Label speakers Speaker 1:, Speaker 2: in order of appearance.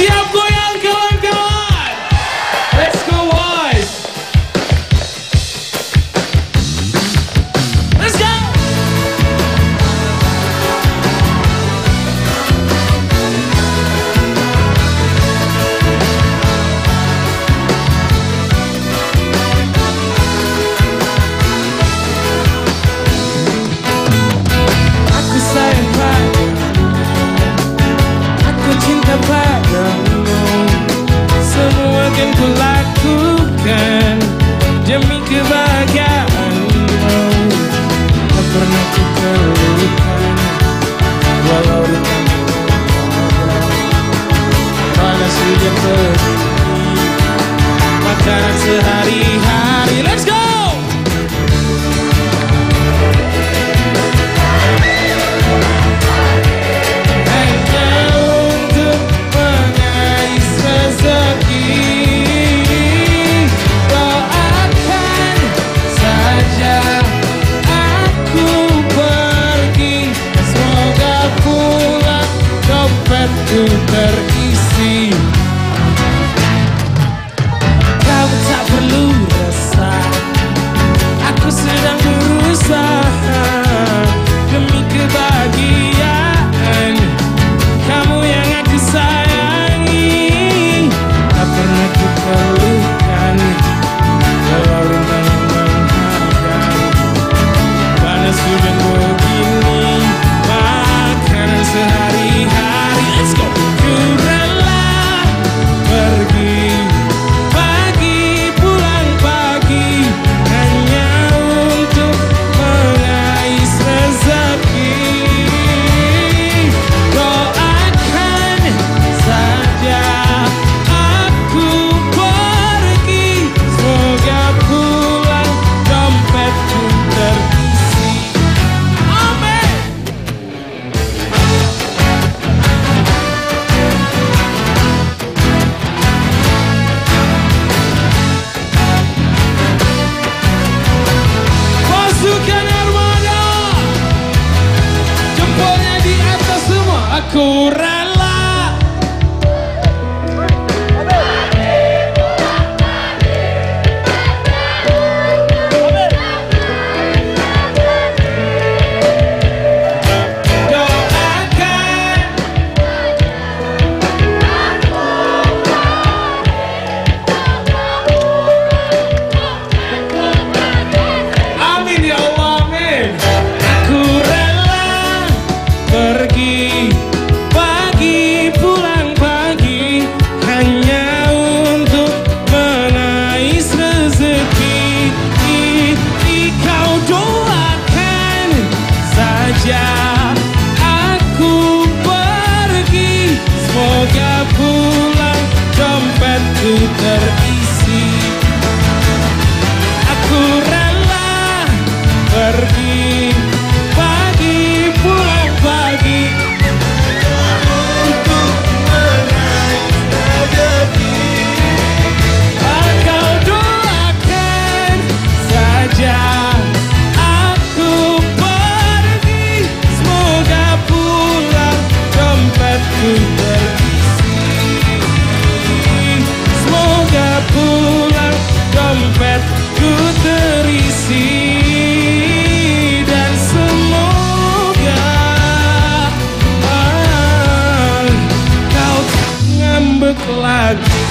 Speaker 1: See, I'm. terisi. Kau tak perlu resah. Aku sedang correr. Yeah. ku Semoga pulang dompetku terisi Dan semoga ah, Kau ngambek lagi.